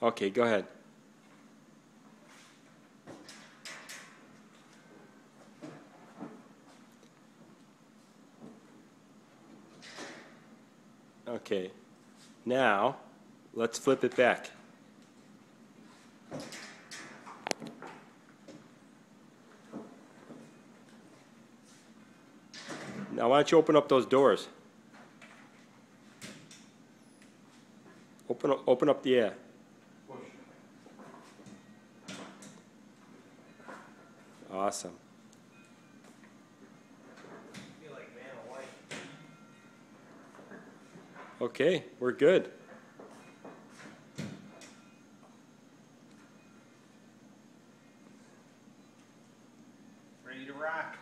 Okay, go ahead. Okay, now, let's flip it back. Now, why don't you open up those doors? Open, up- open up the air. Awesome. Okay, we're good. Ready to rock.